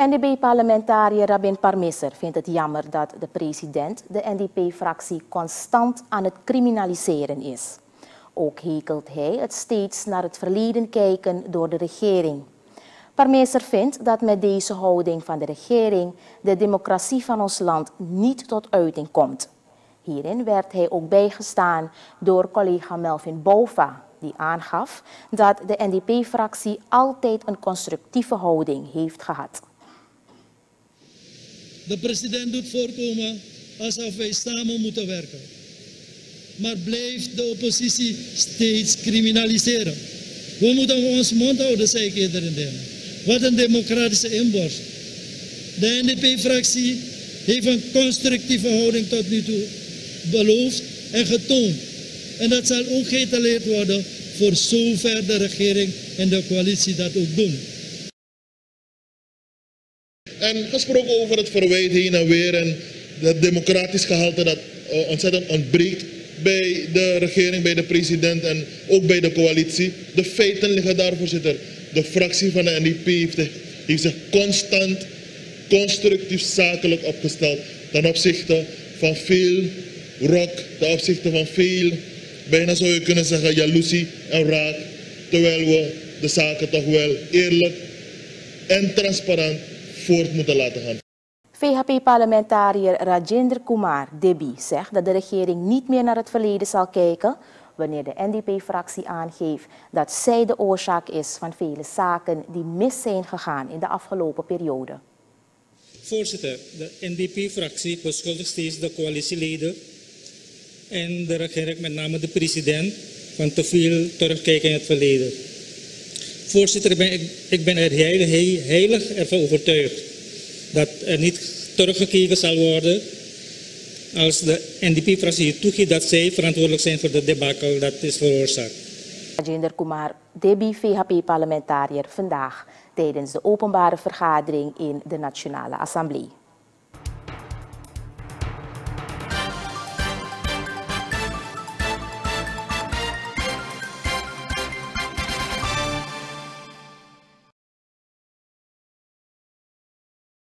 NDP-parlementariër Rabin Parmisser vindt het jammer dat de president de NDP-fractie constant aan het criminaliseren is. Ook hekelt hij het steeds naar het verleden kijken door de regering. Parmeester vindt dat met deze houding van de regering de democratie van ons land niet tot uiting komt. Hierin werd hij ook bijgestaan door collega Melvin Bova, die aangaf dat de NDP-fractie altijd een constructieve houding heeft gehad. De president doet voorkomen alsof wij samen moeten werken. Maar blijft de oppositie steeds criminaliseren. We moeten ons mond houden, zei ik eerder in de Wat een democratische inborst. De NDP-fractie heeft een constructieve houding tot nu toe beloofd en getoond. En dat zal ook getaleerd worden voor zover de regering en de coalitie dat ook doen. En gesproken over het verwijt heen en weer en het democratisch gehalte dat uh, ontzettend ontbreekt bij de regering, bij de president en ook bij de coalitie. De feiten liggen daar, voorzitter. De fractie van de NDP heeft, heeft zich constant constructief zakelijk opgesteld ten opzichte van veel rok, ten opzichte van veel, bijna zou je kunnen zeggen, jaloezie en raak. Terwijl we de zaken toch wel eerlijk en transparant voort moeten laten gaan. VHP-parlementariër Rajinder Kumar Debi zegt dat de regering niet meer naar het verleden zal kijken wanneer de NDP-fractie aangeeft dat zij de oorzaak is van vele zaken die mis zijn gegaan in de afgelopen periode. Voorzitter, de NDP-fractie beschuldigt steeds de coalitieleden en de regering, met name de president, van te veel terugkijken in het verleden. Voorzitter, ik ben, ik ben er heilig, heilig ervan overtuigd dat er niet teruggekeken zal worden als de NDP-fractie toegeeft dat zij verantwoordelijk zijn voor de debakel dat is veroorzaakt. Rajinder Kumar, Debi VHP-parlementariër vandaag tijdens de openbare vergadering in de Nationale Assemblée.